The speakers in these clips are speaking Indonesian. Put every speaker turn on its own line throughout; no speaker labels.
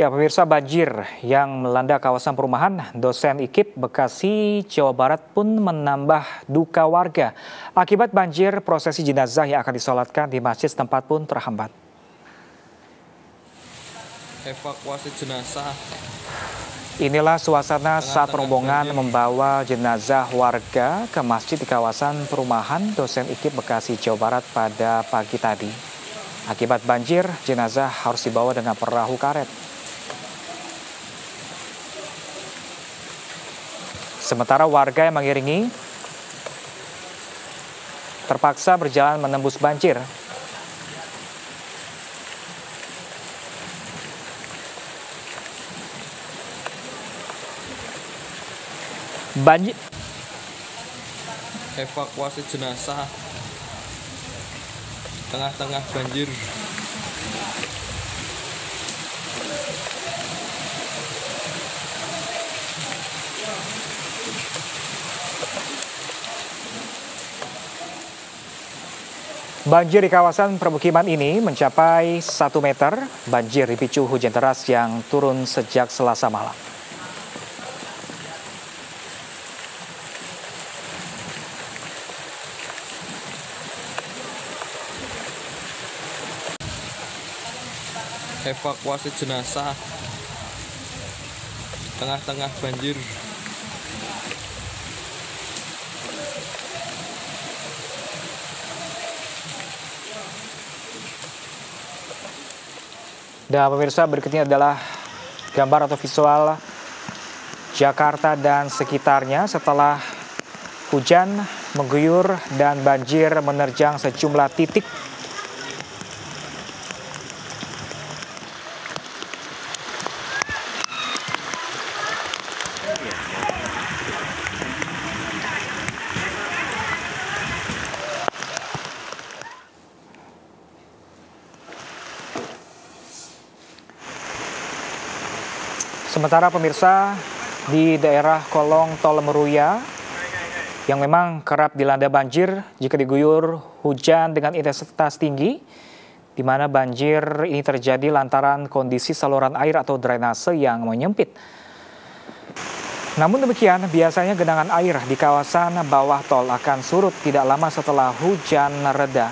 Ya, pemirsa banjir yang melanda kawasan perumahan dosen IKIP Bekasi, Jawa Barat pun menambah duka warga. Akibat banjir, prosesi jenazah yang akan disolatkan di masjid setempat pun terhambat.
Evakuasi jenazah.
Inilah suasana saat rombongan membawa jenazah warga ke masjid di kawasan perumahan dosen IKIP Bekasi, Jawa Barat pada pagi tadi. Akibat banjir, jenazah harus dibawa dengan perahu karet. Sementara warga yang mengiringi terpaksa berjalan menembus banjir. Banjir
evakuasi jenazah tengah-tengah banjir.
Banjir di kawasan permukiman ini mencapai 1 meter. Banjir dipicu hujan deras yang turun sejak selasa malam.
Evakuasi jenazah tengah-tengah banjir.
Dan pemirsa berikutnya adalah gambar atau visual Jakarta dan sekitarnya. Setelah hujan mengguyur dan banjir menerjang sejumlah titik Sementara pemirsa di daerah kolong tol Meruya yang memang kerap dilanda banjir jika diguyur hujan dengan intensitas tinggi, di mana banjir ini terjadi lantaran kondisi saluran air atau drainase yang menyempit. Namun demikian, biasanya genangan air di kawasan bawah tol akan surut tidak lama setelah hujan reda.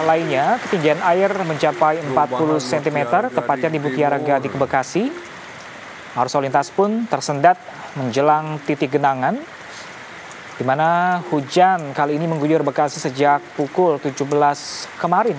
Lainnya, ketinggian air mencapai 40 cm, tepatnya di Mutiara Gading, Bekasi. Arus lalu lintas pun tersendat menjelang titik genangan, di mana hujan kali ini mengguyur Bekasi sejak pukul 17 kemarin.